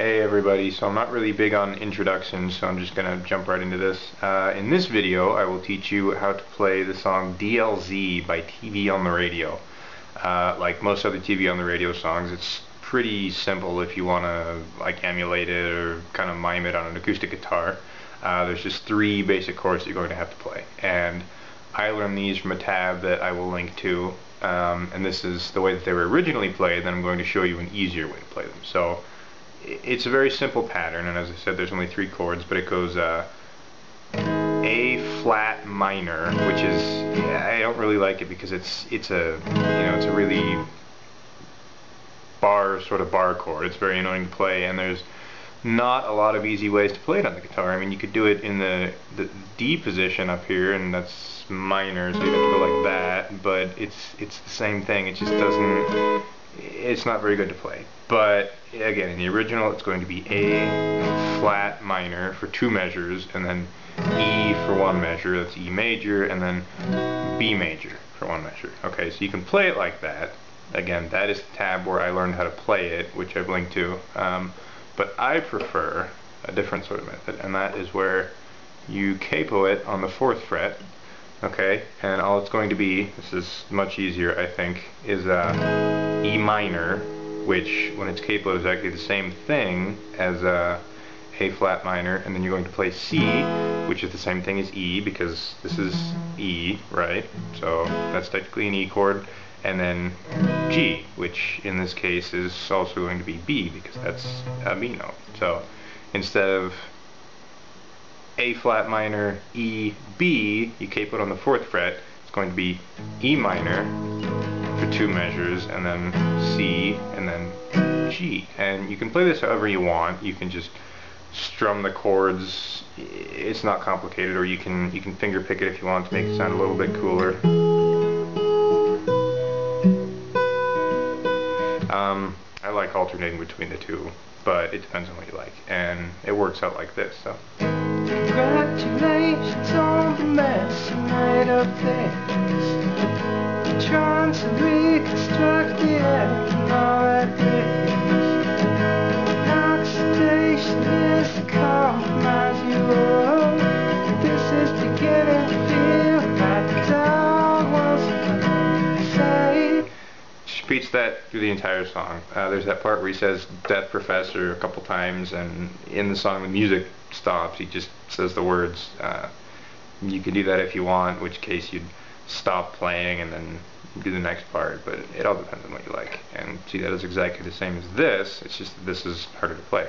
Hey everybody, so I'm not really big on introductions, so I'm just going to jump right into this. Uh, in this video, I will teach you how to play the song DLZ by TV on the Radio. Uh, like most other TV on the radio songs, it's pretty simple if you want to like emulate it or kind of mime it on an acoustic guitar. Uh, there's just three basic chords you're going to have to play. And I learned these from a tab that I will link to, um, and this is the way that they were originally played, then I'm going to show you an easier way to play them. So it's a very simple pattern, and as I said, there's only three chords, but it goes uh, A flat minor, which is yeah, I don't really like it because it's it's a you know it's a really bar sort of bar chord. It's very annoying to play, and there's not a lot of easy ways to play it on the guitar. I mean, you could do it in the the D position up here, and that's minor, so you have to go like that. But it's it's the same thing. It just doesn't. It's not very good to play. But again, in the original, it's going to be A flat minor for two measures, and then E for one measure, that's E major, and then B major for one measure. Okay, so you can play it like that. Again, that is the tab where I learned how to play it, which I've linked to. Um, but I prefer a different sort of method, and that is where you capo it on the fourth fret, okay, and all it's going to be, this is much easier I think, is uh, E minor which when it's capo is actually the same thing as a A flat minor, and then you're going to play C, which is the same thing as E because this is E, right? So that's technically an E chord, and then G, which in this case is also going to be B because that's a B note. So instead of A flat minor, E, B, you capo it on the fourth fret, it's going to be E minor, for two measures, and then C, and then G. And you can play this however you want. You can just strum the chords. It's not complicated, or you can you can finger pick it if you want to make it sound a little bit cooler. Um, I like alternating between the two, but it depends on what you like, and it works out like this. So. Congratulations on the mess you made trying to repeats that through the entire song. Uh, there's that part where he says "Death Professor" a couple times, and in the song the music stops. He just says the words. Uh, you can do that if you want, which case you'd stop playing and then do the next part, but it all depends on what you like. And see, that is exactly the same as this, it's just that this is harder to play.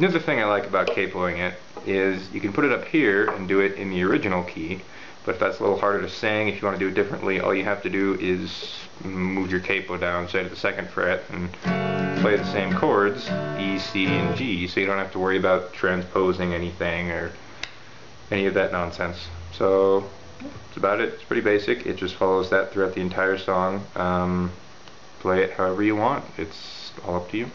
The other thing I like about capoing it is you can put it up here and do it in the original key, but if that's a little harder to sing, if you want to do it differently, all you have to do is move your capo down, say to the second fret, and play the same chords, E, C, and G, so you don't have to worry about transposing anything or any of that nonsense. So that's about it. It's pretty basic. It just follows that throughout the entire song. Um, play it however you want. It's all up to you.